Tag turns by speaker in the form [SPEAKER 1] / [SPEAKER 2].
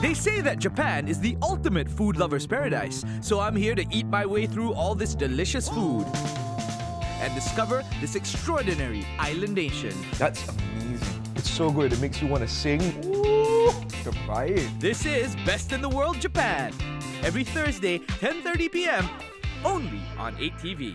[SPEAKER 1] They say that Japan is the ultimate food lover's paradise, so I'm here to eat my way through all this delicious food and discover this extraordinary island nation.
[SPEAKER 2] That's amazing. It's so good. It makes you want to sing. Ooh.
[SPEAKER 1] This is Best in the World Japan. Every Thursday, 10:30 p.m. only on 8TV.